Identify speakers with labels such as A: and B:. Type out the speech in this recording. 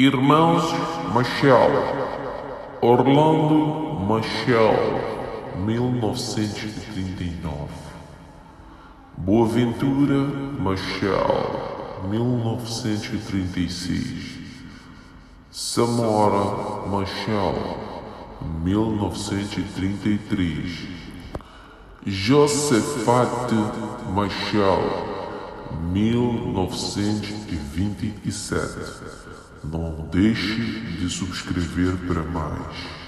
A: Irmãos Machel, Orlando Machel, 1939. Boaventura Machel, 1936. Samora Machel, 1933. Josefate Machel, 1927. Não deixe de subscrever para mais.